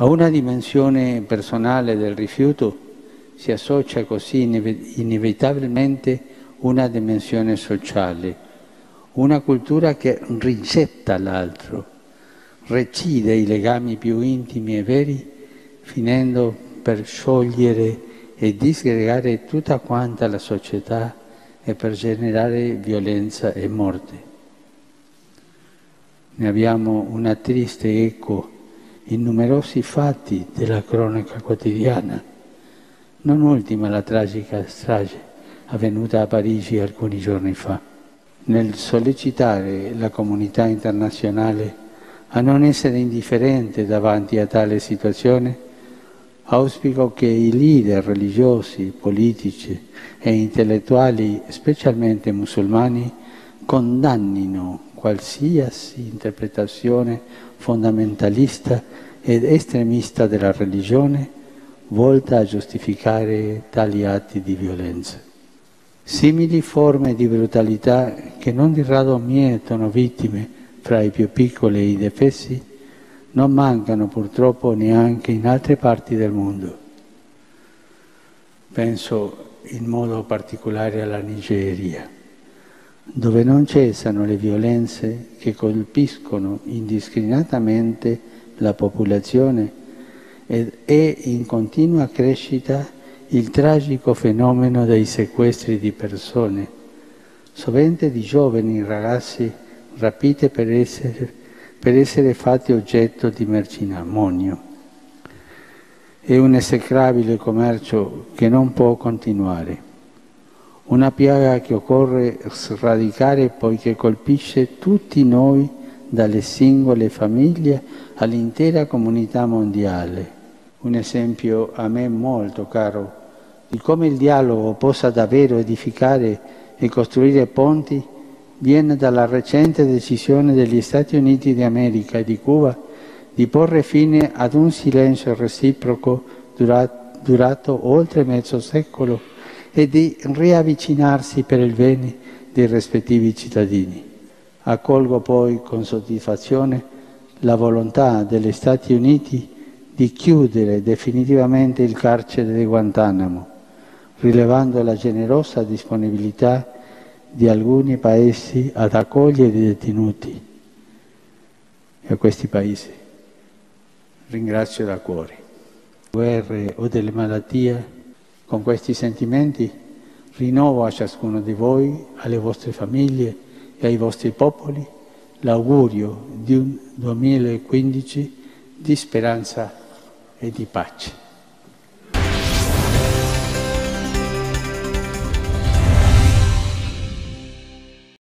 A una dimensione personale del rifiuto si associa così inevitabilmente una dimensione sociale, una cultura che rigetta l'altro, recide i legami più intimi e veri, finendo per sciogliere e disgregare tutta quanta la società e per generare violenza e morte. Ne abbiamo una triste eco in numerosi fatti della cronaca quotidiana, non ultima la tragica strage avvenuta a Parigi alcuni giorni fa. Nel sollecitare la comunità internazionale a non essere indifferente davanti a tale situazione, auspico che i leader religiosi, politici e intellettuali, specialmente musulmani, condannino qualsiasi interpretazione fondamentalista ed estremista della religione volta a giustificare tali atti di violenza. Simili forme di brutalità che non di rado mietono vittime fra i più piccoli e i defessi non mancano purtroppo neanche in altre parti del mondo. Penso in modo particolare alla Nigeria dove non cessano le violenze che colpiscono indiscriminatamente la popolazione ed è in continua crescita il tragico fenomeno dei sequestri di persone, sovente di giovani ragazzi rapite per essere, per essere fatti oggetto di mercimonio. È un esecrabile commercio che non può continuare una piaga che occorre sradicare poiché colpisce tutti noi, dalle singole famiglie all'intera comunità mondiale. Un esempio a me molto caro di come il dialogo possa davvero edificare e costruire ponti viene dalla recente decisione degli Stati Uniti d'America e di Cuba di porre fine ad un silenzio reciproco durato oltre mezzo secolo e di riavvicinarsi per il bene dei rispettivi cittadini. Accolgo poi con soddisfazione la volontà degli Stati Uniti di chiudere definitivamente il carcere di Guantanamo, rilevando la generosa disponibilità di alcuni paesi ad accogliere i detenuti. E a questi paesi ringrazio da cuore. Guerre o delle malattie con questi sentimenti rinnovo a ciascuno di voi, alle vostre famiglie e ai vostri popoli l'augurio di un 2015 di speranza e di pace.